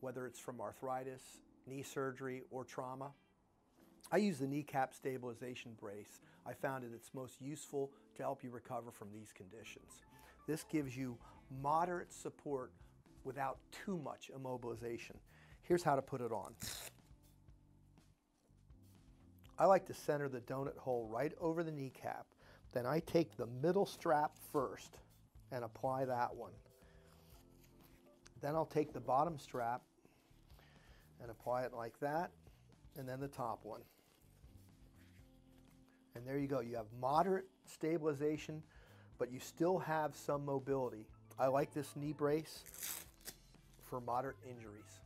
whether it's from arthritis, knee surgery, or trauma. I use the kneecap stabilization brace. I found it it's most useful to help you recover from these conditions. This gives you moderate support without too much immobilization. Here's how to put it on. I like to center the donut hole right over the kneecap. Then I take the middle strap first and apply that one. Then I'll take the bottom strap apply it like that, and then the top one. And there you go. You have moderate stabilization, but you still have some mobility. I like this knee brace for moderate injuries.